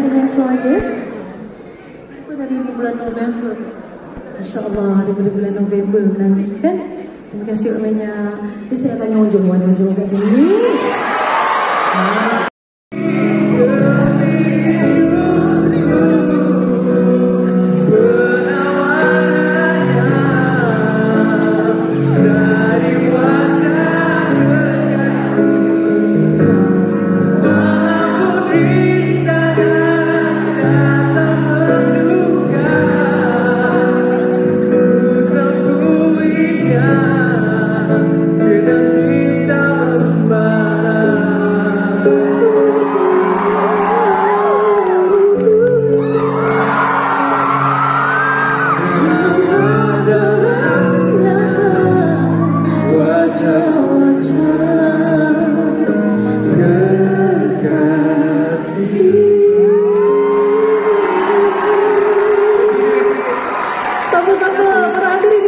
dengan keluarga? Dari bulan November? Masya Allah daripada bulan November menantikan terima kasih banyak. Saya tanya ujung mana ujung kat sini Sama-sama para hadirin